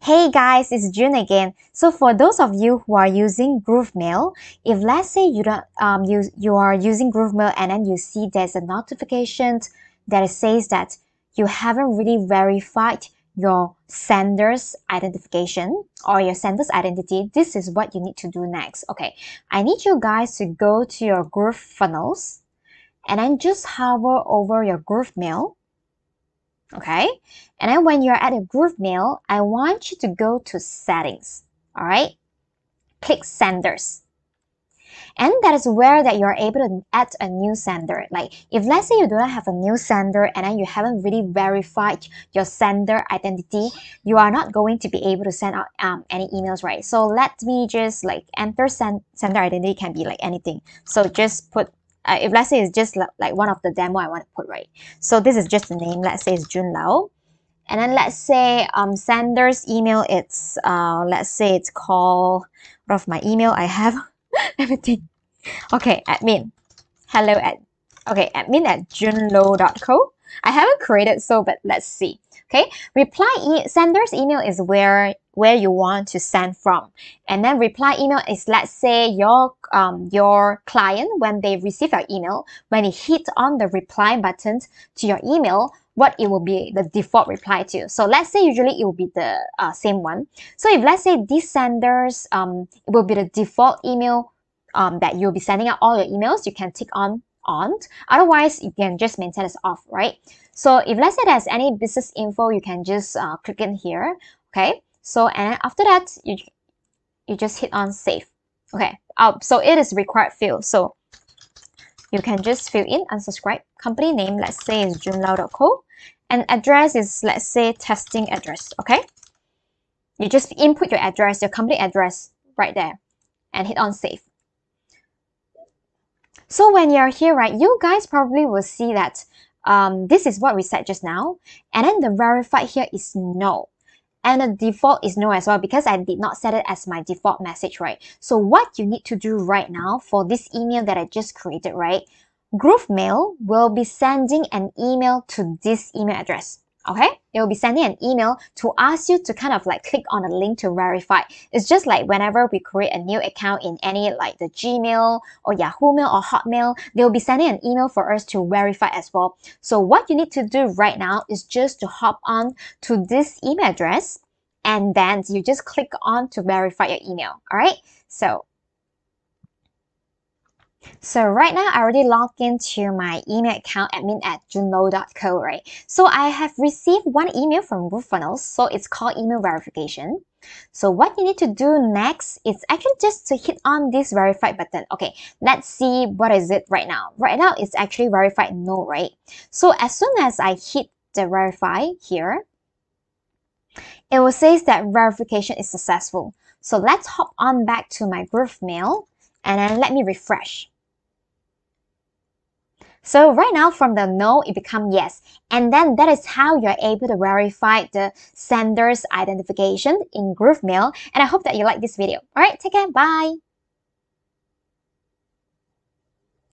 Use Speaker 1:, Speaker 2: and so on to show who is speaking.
Speaker 1: Hey guys, it's June again. So for those of you who are using GrooveMail, if let's say you don't um you you are using GrooveMail and then you see there's a notification that says that you haven't really verified your sender's identification or your sender's identity, this is what you need to do next. Okay, I need you guys to go to your GrooveFunnels and then just hover over your GrooveMail okay? And then when you're at a GrooveMail, I want you to go to settings, all right? Click senders. And that is where that you're able to add a new sender. Like if let's say you do not have a new sender and then you haven't really verified your sender identity, you are not going to be able to send out um, any emails, right? So let me just like enter send sender identity can be like anything. So just put uh, if let's say it's just like one of the demo I want to put, right? So this is just the name. Let's say it's June Low. And then let's say um, sender's email, it's, uh, let's say it's called, what of my email I have? everything. Okay, admin. Hello at, okay, admin at junelow.co. I haven't created so, but let's see. Okay, reply e sender's email is where where you want to send from. And then reply email is let's say your um, your client when they receive your email, when they hit on the reply button to your email, what it will be the default reply to. So let's say usually it will be the uh, same one. So if let's say this senders um, it will be the default email um, that you'll be sending out all your emails, you can tick on on. Otherwise, you can just maintain as off, right? So if let's say there's any business info, you can just uh, click in here, okay? So and after that, you you just hit on save. Okay, uh, so it is required field. So you can just fill in unsubscribe. Company name, let's say is junelow.co. And address is, let's say, testing address, okay? You just input your address, your company address right there and hit on save. So when you're here, right, you guys probably will see that um, this is what we said just now. And then the verified here is no. And the default is no as well because I did not set it as my default message, right? So what you need to do right now for this email that I just created, right? GrooveMail will be sending an email to this email address. Okay, it will be sending an email to ask you to kind of like click on a link to verify. It's just like whenever we create a new account in any like the Gmail or Yahoo Mail or Hotmail, they'll be sending an email for us to verify as well. So what you need to do right now is just to hop on to this email address and then you just click on to verify your email. All right, so so right now, I already logged into my email account admin at junelow.co, right? So I have received one email from GrooveFunnels, so it's called email verification. So what you need to do next is actually just to hit on this verified button. Okay, let's see what is it right now. Right now, it's actually verified no, right? So as soon as I hit the verify here, it will say that verification is successful. So let's hop on back to my GrooveMail and then let me refresh. So right now from the no, it become yes. And then that is how you're able to verify the sender's identification in GrooveMail. And I hope that you like this video. Alright, take care. Bye.